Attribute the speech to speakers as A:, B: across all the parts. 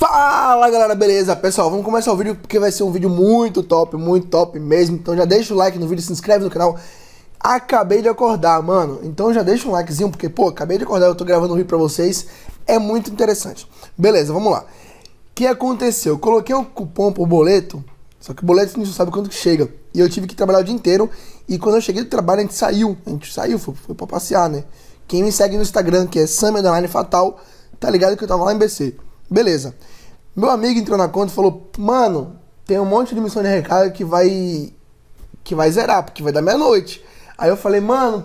A: Fala galera, beleza? Pessoal, vamos começar o vídeo porque vai ser um vídeo muito top, muito top mesmo. Então já deixa o like no vídeo, se inscreve no canal. Acabei de acordar, mano. Então já deixa um likezinho, porque, pô, acabei de acordar, eu tô gravando um vídeo pra vocês. É muito interessante. Beleza, vamos lá. O que aconteceu? Eu coloquei um cupom pro boleto, só que o boleto não sabe quando que chega. E eu tive que trabalhar o dia inteiro. E quando eu cheguei do trabalho, a gente saiu. A gente saiu, foi, foi pra passear, né? Quem me segue no Instagram, que é Sam Fatal, tá ligado que eu tava lá em BC. Beleza. Meu amigo entrou na conta e falou: Mano, tem um monte de missão de recarga que vai. que vai zerar, porque vai dar meia-noite. Aí eu falei: Mano,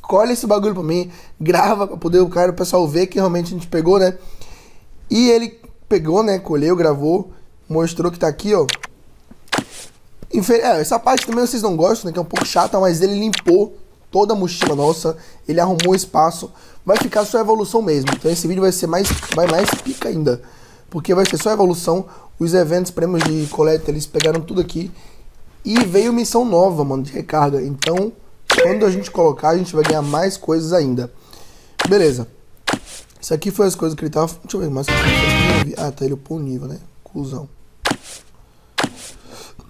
A: colhe esse bagulho pra mim, grava pra poder o cara, o pessoal ver que realmente a gente pegou, né? E ele pegou, né? Colheu, gravou, mostrou que tá aqui, ó. É, essa parte também vocês não gostam, né? Que é um pouco chata, mas ele limpou toda a mochila nossa, ele arrumou espaço, vai ficar só evolução mesmo. Então esse vídeo vai ser mais, vai mais pica ainda, porque vai ser só evolução. Os eventos, prêmios de coleta, eles pegaram tudo aqui e veio missão nova, mano, de recarga. Então, quando a gente colocar, a gente vai ganhar mais coisas ainda. Beleza. Isso aqui foi as coisas que ele tava. Deixa eu ver mais. Ah, tá ele upou nível, né? Cusão.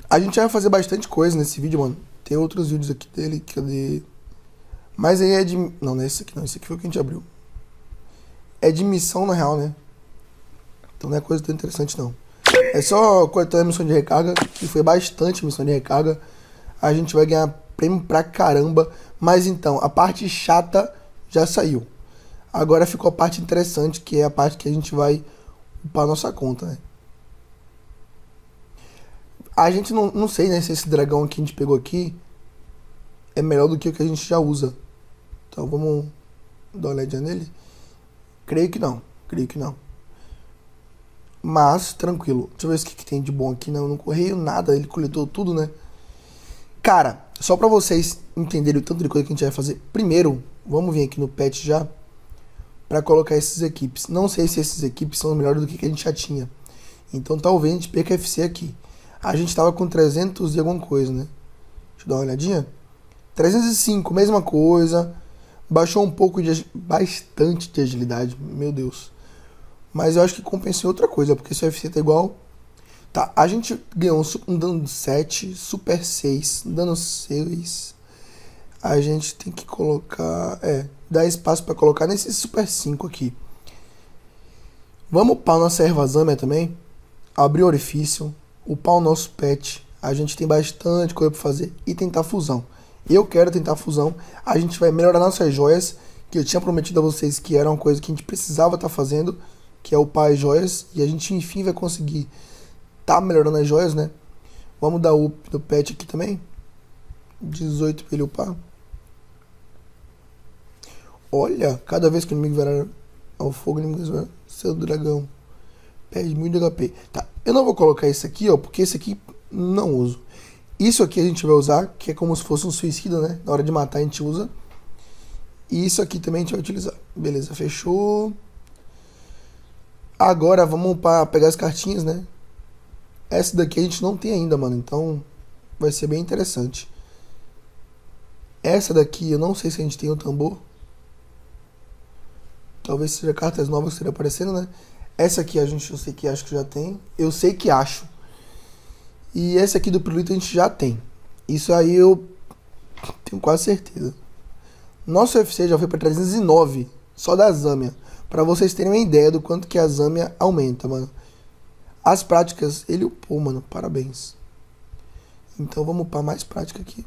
A: A gente vai fazer bastante coisa nesse vídeo, mano. Tem outros vídeos aqui dele. Cadê? Mas aí é de. Não, não é esse aqui não. Esse aqui foi o que a gente abriu. É de missão na real, né? Então não é coisa tão interessante não. É só coletar a missão de recarga, que foi bastante missão de recarga. A gente vai ganhar prêmio pra caramba. Mas então, a parte chata já saiu. Agora ficou a parte interessante, que é a parte que a gente vai upar a nossa conta, né? A gente não, não sei, né, se esse dragão que a gente pegou aqui é melhor do que o que a gente já usa. Então vamos dar uma olhadinha nele. Creio que não. Creio que não. Mas, tranquilo. Deixa eu ver o que, que tem de bom aqui. Não, não correio nada. Ele coletou tudo, né? Cara, só pra vocês entenderem o tanto de coisa que a gente vai fazer. Primeiro, vamos vir aqui no pet já. Pra colocar esses equipes. Não sei se esses equipes são melhores do que, que a gente já tinha. Então talvez a gente perca FC aqui. A gente tava com 300 e alguma coisa, né? Deixa eu dar uma olhadinha. 305, mesma coisa. Baixou um pouco de bastante de agilidade, meu Deus. Mas eu acho que compensa em outra coisa, porque se o UFC tá igual. Tá, a gente ganhou um dano 7, super 6, dano 6. A gente tem que colocar. É, dar espaço para colocar nesse super 5 aqui. Vamos upar nossa erva zâmia também. Abrir orifício. Upar o nosso pet. A gente tem bastante coisa para fazer. E tentar fusão. Eu quero tentar fusão. A gente vai melhorar nossas joias, que eu tinha prometido a vocês que era uma coisa que a gente precisava estar tá fazendo, que é upar as joias. E a gente enfim vai conseguir tá melhorando as joias, né? Vamos dar up no pet aqui também. 18 para ele upar. Olha, cada vez que o inimigo virar ao fogo, o inimigo vai seu dragão. Perde muito HP. Tá, eu não vou colocar esse aqui, ó, porque esse aqui não uso. Isso aqui a gente vai usar, que é como se fosse um suicida, né? Na hora de matar a gente usa. E isso aqui também a gente vai utilizar. Beleza, fechou. Agora vamos para pegar as cartinhas, né? Essa daqui a gente não tem ainda, mano. Então vai ser bem interessante. Essa daqui eu não sei se a gente tem o tambor. Talvez seja cartas novas que estejam aparecendo, né? Essa aqui a gente eu sei que acho que já tem. Eu sei que acho. E esse aqui do pirulito a gente já tem. Isso aí eu tenho quase certeza. Nosso UFC já foi para 309, só da Zâmia. Para vocês terem uma ideia do quanto que a Zâmia aumenta, mano. As práticas, ele upou, mano. Parabéns. Então vamos para mais prática aqui.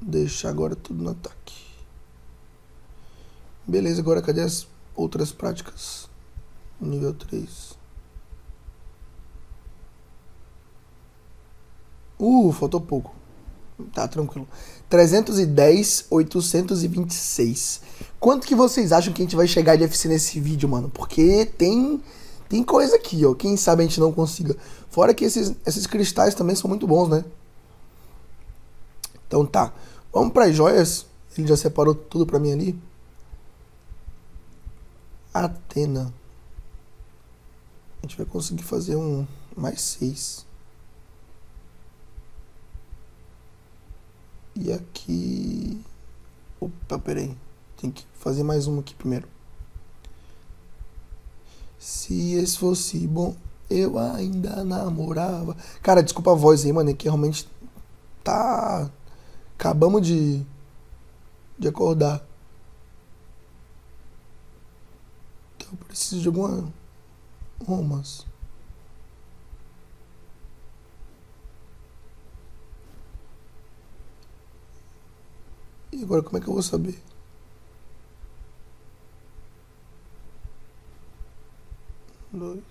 A: Deixa agora tudo no ataque. Beleza, agora cadê as outras práticas. Nível 3. Uh, faltou pouco. Tá tranquilo. 310, 826. Quanto que vocês acham que a gente vai chegar de FC nesse vídeo, mano? Porque tem tem coisa aqui, ó. Quem sabe a gente não consiga. Fora que esses, esses cristais também são muito bons, né? Então tá. Vamos para as joias. Ele já separou tudo para mim ali. Atena. A gente vai conseguir fazer um mais seis. E aqui. Opa, peraí. Tem que fazer mais uma aqui primeiro. Se esse fosse bom, eu ainda namorava. Cara, desculpa a voz aí, mano, é que realmente tá. Acabamos de. de acordar. Então eu preciso de alguma. romance. E agora como é que eu vou saber? Dois.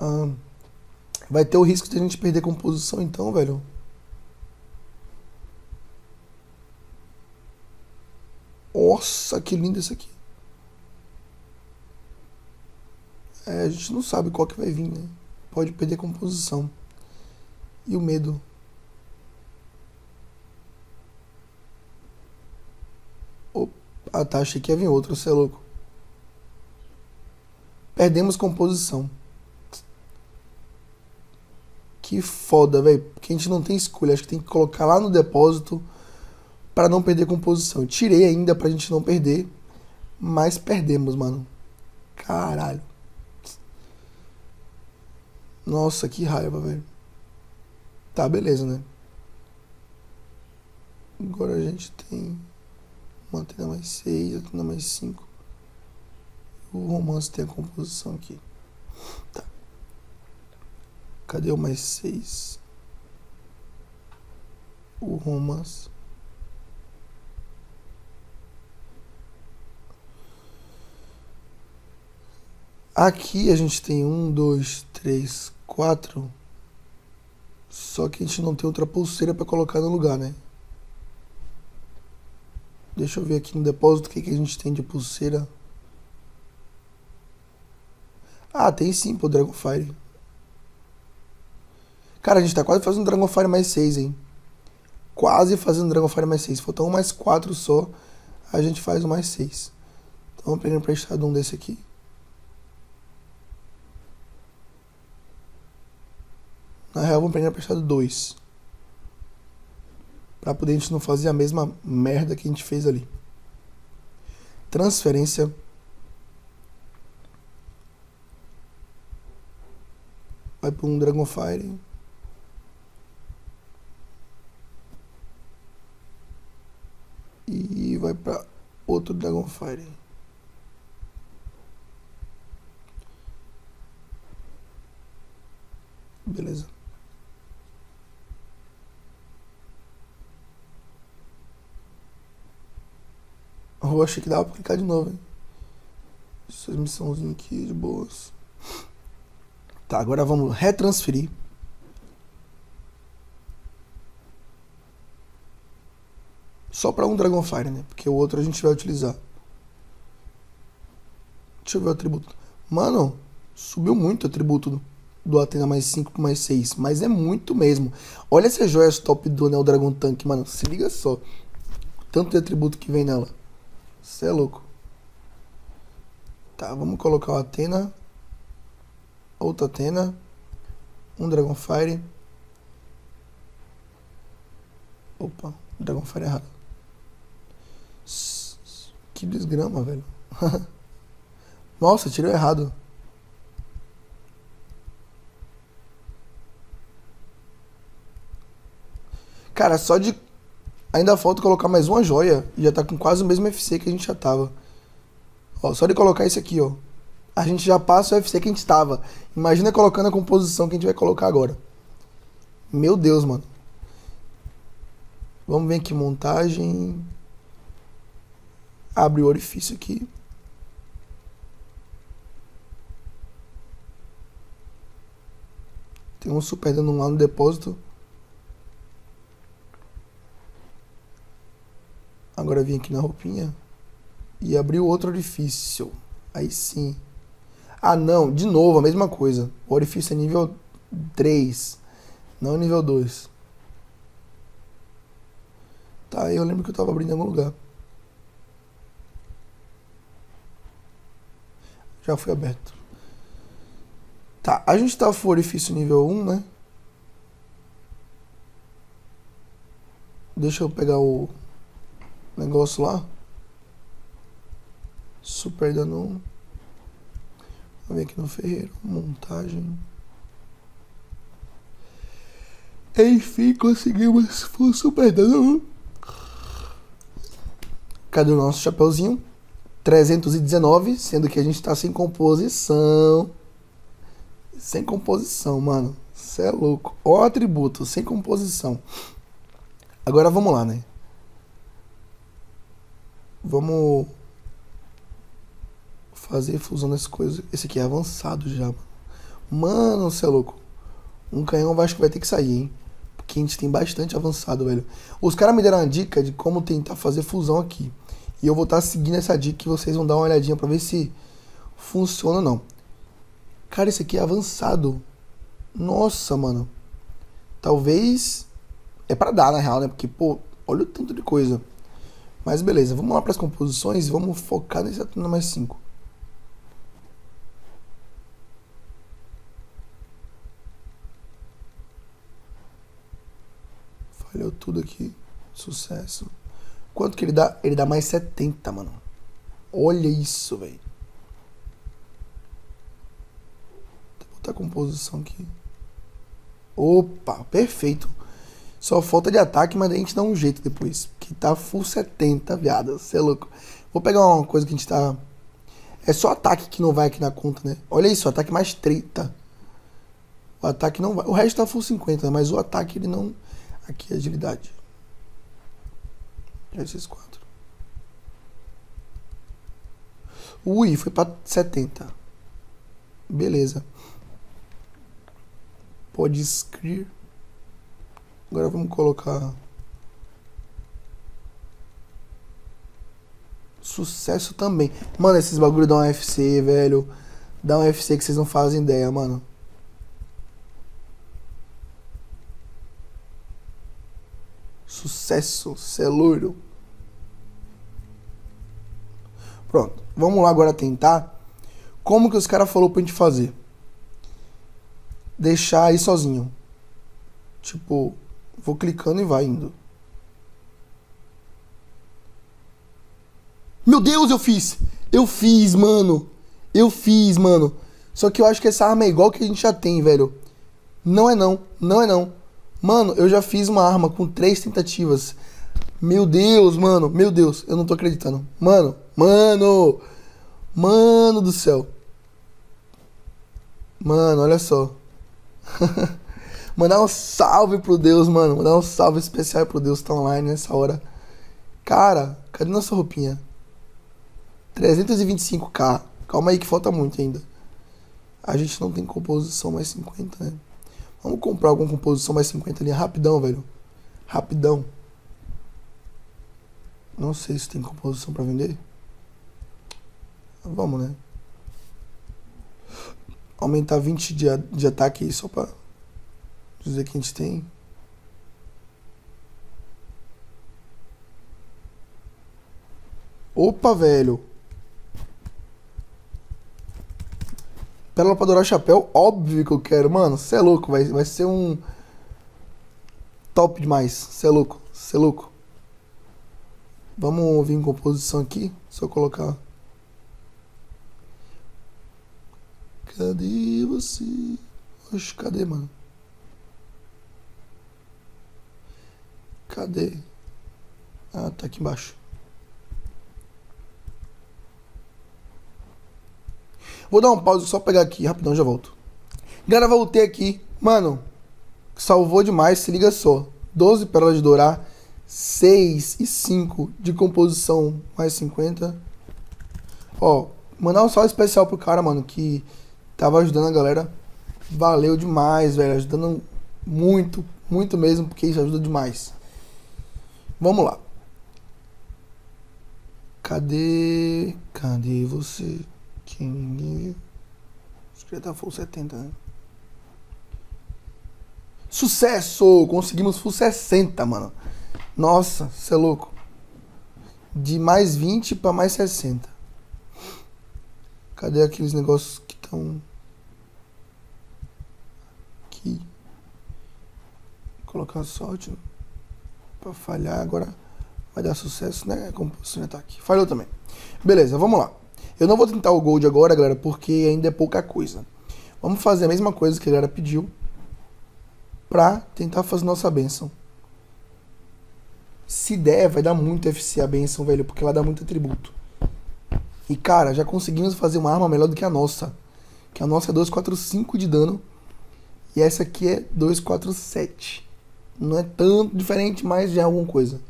A: Ah, vai ter o risco de a gente perder composição então, velho. Nossa, que lindo esse aqui. É, a gente não sabe qual que vai vir, né? Pode perder composição. E o medo. Ah tá, achei que ia vir outro, você é louco. Perdemos composição. Que foda, velho. Porque a gente não tem escolha. Acho que tem que colocar lá no depósito para não perder composição. Tirei ainda pra gente não perder. Mas perdemos, mano. Caralho. Nossa, que raiva, velho. Tá, beleza, né? Agora a gente tem uma antena mais 6, antena mais 5. O romance tem a composição aqui. Tá. Cadê o mais 6? O romance. Aqui a gente tem um, dois, três, quatro. Só que a gente não tem outra pulseira para colocar no lugar, né? Deixa eu ver aqui no depósito o que, que a gente tem de pulseira. Ah, tem sim, pô, Dragonfire. Cara, a gente tá quase fazendo Dragonfire mais 6, hein? Quase fazendo Dragonfire mais 6. Faltam um mais 4 só. A gente faz o mais 6. Então pegar emprestado um desse aqui. Na real, vamos pegar emprestado dois para poder a gente não fazer a mesma merda que a gente fez ali. Transferência. Vai para um Dragonfire. E vai para outro Dragonfire. Beleza. Eu achei que dava pra clicar de novo, hein? Essa missãozinha aqui de boas. Tá, agora vamos retransferir. Só para um Dragonfire, né? Porque o outro a gente vai utilizar. Deixa eu ver o atributo. Mano, subiu muito o atributo do, Atena mais 5 para mais 6. Mas é muito mesmo. Olha essas joias top do Neo Dragon Tank, mano. Se liga só. Tanto de atributo que vem nela. Você é louco. Tá, vamos colocar o Atena. Outra Atena. Um Dragonfire. Opa, Dragonfire errado. Que desgrama, velho. Nossa, tirou errado. Cara, só de Ainda falta colocar mais uma joia. E já tá com quase o mesmo FC que a gente já tava. Ó, só de colocar isso aqui, ó. A gente já passa o FC que a gente tava. Imagina colocando a composição que a gente vai colocar agora. Meu Deus, mano. Vamos ver aqui, montagem. Abre o orifício aqui. Tem um super dando lá no depósito. Agora vim aqui na roupinha e abri o outro orifício. Aí sim. Ah, não, de novo, a mesma coisa. O orifício é nível 3, não nível 2. Tá, eu lembro que eu tava abrindo em algum lugar. Já foi aberto. Tá, a gente tá com o orifício nível 1, né? Deixa eu pegar o negócio lá. Super dano 1. Vamos ver aqui no Ferreiro. Montagem. Enfim, conseguimos o super dano 1. Cadê o nosso chapeuzinho? 319, sendo que a gente tá sem composição. Sem composição, mano. Você é louco. Ó atributo, sem composição. Agora vamos lá, né? Vamos fazer fusão das coisas. Esse aqui é avançado já, mano. Mano, você é louco. Um canhão acho que vai ter que sair, hein? Porque a gente tem bastante avançado, velho. Os caras me deram uma dica de como tentar fazer fusão aqui. E eu vou estar tá seguindo essa dica que vocês vão dar uma olhadinha pra ver se funciona ou não. Cara, esse aqui é avançado. Nossa, mano. Talvez. É para dar, na real, né? Porque, pô, olha o tanto de coisa. Mas beleza, vamos lá para as composições e vamos focar nesse Atuna mais 5. Falhou tudo aqui. Sucesso. Quanto que ele dá? Ele dá mais 70, mano. Olha isso, velho. Vou botar a composição aqui. Opa, perfeito. Só falta de ataque, mas a gente dá um jeito depois. Que tá full 70, viado. Você é louco. Vou pegar uma coisa que a gente tá. É só ataque que não vai aqui na conta, né? Olha isso, ataque mais 30. O ataque não vai. O resto tá full 50, mas o ataque ele não. Aqui, agilidade. Já esses quatro. Ui, foi pra 70. Beleza. Pode escrever. Agora vamos colocar. Sucesso também. Mano, esses bagulho dá um FC, velho. Dá um FC que vocês não fazem ideia, mano. Sucesso, cê é. Pronto, vamos lá agora tentar. Como que os caras falou pra gente fazer? Deixar aí sozinho. Tipo, vou clicando e vai indo. Meu Deus, eu fiz! Eu fiz, mano! Eu fiz, mano! Só que eu acho que essa arma é igual que a gente já tem, velho. Não é não, não é não. Mano, eu já fiz uma arma com três tentativas. Meu Deus, mano. Meu Deus, eu não tô acreditando. Mano, mano. Mano do céu. Mano, olha só. Mandar um salve pro Deus, mano. Mandar um salve especial pro Deus tá online nessa hora. Cara, cadê nossa roupinha? 325k. Calma aí que falta muito ainda. A gente não tem composição mais 50, né? Vamos comprar alguma composição mais 50 ali rapidão, velho. Rapidão. Não sei se tem composição para vender. Vamos, né? Aumentar 20 de, de ataque aí só pra dizer que a gente tem. Opa, velho. Pérola pra dourar chapéu, óbvio que eu quero, mano. Você é louco, vai, vai ser um. Top demais. Você é louco, você é louco. Vamos vir em composição aqui. Só colocar. Cadê você? Oxe, cadê, mano? Cadê? Ah, tá aqui embaixo. Vou dar um pause só pegar aqui, rapidão, já volto. Galera, voltei aqui. Mano, salvou demais, se liga só. 12 pérolas de dourar, 6 e 5 de composição, mais 50. Ó, mandar um salve especial pro cara, mano, que tava ajudando a galera. Valeu demais, velho. Ajudando muito, muito mesmo, porque isso ajuda demais. Vamos lá. Cadê? Cadê você? Já tá full 70, né? Sucesso! Conseguimos full 60, mano. Nossa, você é louco. De mais 20 para mais 60. Cadê aqueles negócios que estão aqui? Vou colocar sorte. Pra falhar, agora vai dar sucesso, né? Composição de ataque. Falhou também. Beleza, vamos lá. Eu não vou tentar o Gold agora, galera, porque ainda é pouca coisa. Vamos fazer a mesma coisa que a galera pediu pra tentar fazer nossa benção. Se der, vai dar muito FC a benção, velho, porque ela dá muito atributo. E, cara, já conseguimos fazer uma arma melhor do que a nossa. Que a nossa é 245 de dano. E essa aqui é 247. Não é tanto diferente, mas já é alguma coisa.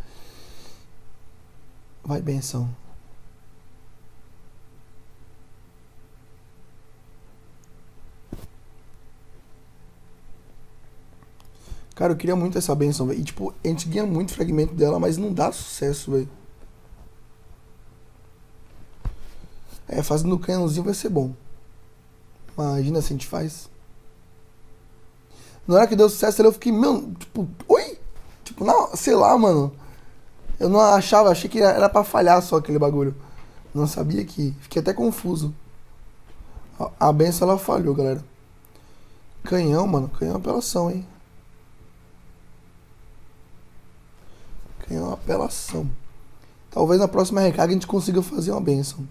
A: Vai, benção. Cara, eu queria muito essa benção, velho. E, tipo, a gente ganha muito fragmento dela, mas não dá sucesso, velho. É, fazendo o canhãozinho vai ser bom. Imagina se a gente faz. Na hora que deu sucesso, eu fiquei, mano, tipo, oi? Tipo, não, sei lá, mano. Eu não achava, achei que era pra falhar só aquele bagulho. Não sabia que. Fiquei até confuso. A benção ela falhou, galera. Canhão, mano. Canhão é apelação, hein? É uma apelação. Talvez na próxima recarga a gente consiga fazer uma benção.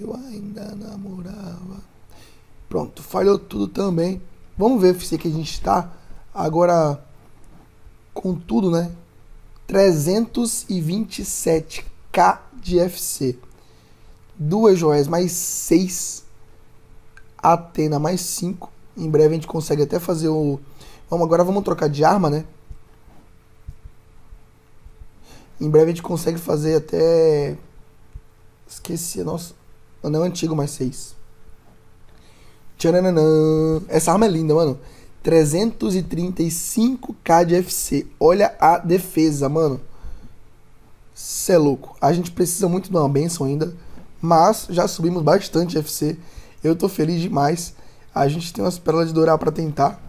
A: Eu ainda namorava. Pronto, falhou tudo também. Vamos ver se que a gente está agora com tudo, né? 327k de FC. Duas joias mais 6. Atena mais 5. Em breve a gente consegue até fazer o. Vamos, agora vamos trocar de arma, né? Em breve a gente consegue fazer até. Esqueci, nossa. Anel antigo mais 6. Tcharanã. Essa arma é linda, mano. 335k de FC. Olha a defesa, mano. Cê é louco. A gente precisa muito de uma benção ainda. Mas já subimos bastante de FC. Eu tô feliz demais. A gente tem umas pérolas de dourar para tentar.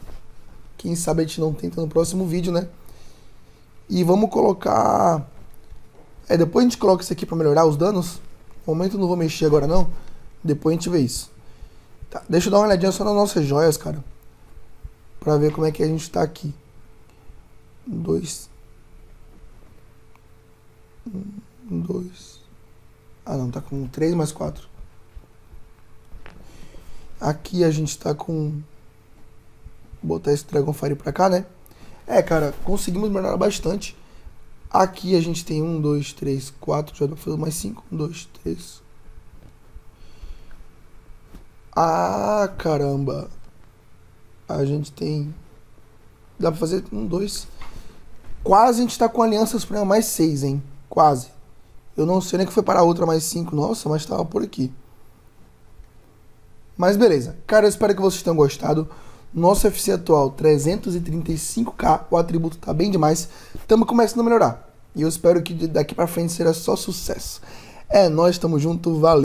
A: Quem sabe a gente não tenta no próximo vídeo, né? E vamos colocar... É, depois a gente coloca isso aqui para melhorar os danos. No momento não vou mexer agora não. Depois a gente vê isso. Tá, deixa eu dar uma olhadinha só nas nossas joias, cara para ver como é que a gente está aqui. Um, dois. Um, dois. Ah, não, tá com três mais quatro. Aqui a gente tá com. Vou botar esse Dragonfire pra cá, né? É, cara, conseguimos melhorar bastante. Aqui a gente tem um, dois, três, quatro. Já foi mais cinco. Um, dois, três. Ah, caramba a gente tem. Dá pra fazer um, dois. Quase a gente tá com alianças para mais seis, hein? Quase. Eu não sei nem que foi para a outra mais cinco. Nossa, mas tava por aqui. Mas beleza. Cara, eu espero que vocês tenham gostado. Nosso FC atual, 335k. O atributo tá bem demais. Estamos começando a melhorar. E eu espero que daqui para frente será só sucesso. É, nós estamos juntos. Valeu.